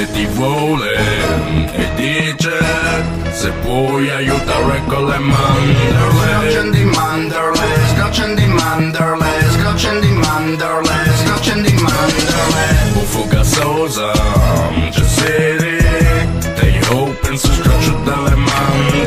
se ti vuole e dice se puoi aiutare con le mandorle. Scotch di mandorle, scotch di mandorle, scotch di mandorle, scotch di mandorle. Buffo gassosa, c'è seri They hoping su dalle mandorle.